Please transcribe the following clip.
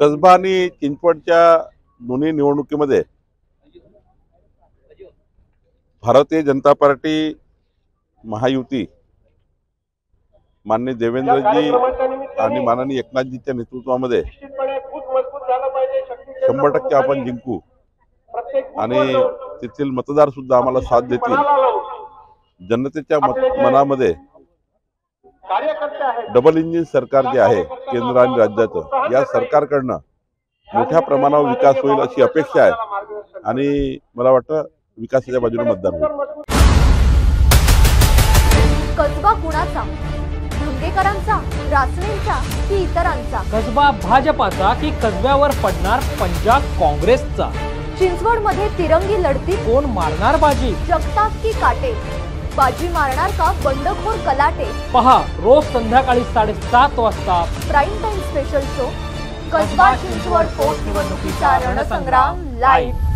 कसबा आणि चिंचवडच्या दोन्ही निवडणुकीमध्ये भारतीय जनता पार्टी महायुती माननीय देवेंद्रजी आणि माननीय एकनाथजीच्या नेतृत्वामध्ये शंभर टक्के आपण जिंकू. आणि तेथील मतदार सुद्धा आम्हाला साथ देतील. जनतेच्या मनामध्ये डबल इंजिन सरकार जे आहे केंद्र आणि राज्याचं या सरकारकडनं मोठ्या प्रमाणावर विकास होईल अशी अपेक्षा आहे. आणि मला वाटतं विकासाच्या बाजूने मतदान होईल. कसबा कुणाचा? धंगेकरांचा? रासनेंचा? की इतरांचा? कसबा भाजपाचा की कसब्यावर पडणार पंजाब काँग्रेसचा? चिंचवडमध्ये तिरंगी लढती कोण मारणार बाजी? जगताप की काटे? बाजी मारणार का बंडखोर कलाटे? पहा रोज संध्याकाळी साडेसात वाजता. Prime time special show Kasba Chinchwad पोट निवडणुकीचा रणसंग्राम लाईव्ह